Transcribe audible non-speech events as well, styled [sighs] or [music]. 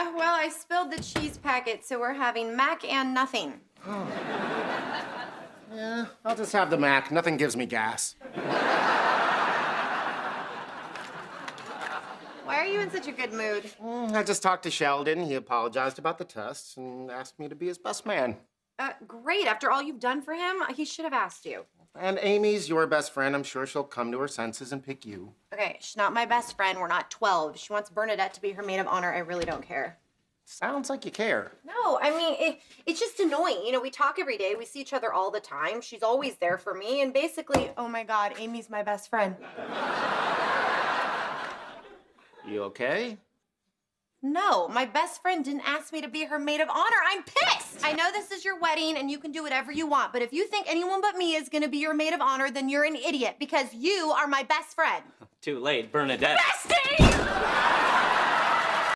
Uh, well, I spilled the cheese packet, so we're having mac and nothing. [sighs] Yeah, I'll just have the Mac. Nothing gives me gas. Why are you in such a good mood? Mm, I just talked to Sheldon. He apologized about the test and asked me to be his best man. Uh, great. After all you've done for him, he should have asked you. And Amy's your best friend. I'm sure she'll come to her senses and pick you. Okay, she's not my best friend. We're not 12. She wants Bernadette to be her maid of honor. I really don't care. Sounds like you care. No, I mean, it, it's just annoying. You know, we talk every day, we see each other all the time. She's always there for me, and basically, oh my God, Amy's my best friend. You okay? No, my best friend didn't ask me to be her maid of honor. I'm pissed. I know this is your wedding and you can do whatever you want, but if you think anyone but me is gonna be your maid of honor, then you're an idiot because you are my best friend. [laughs] Too late, Bernadette. Bestie!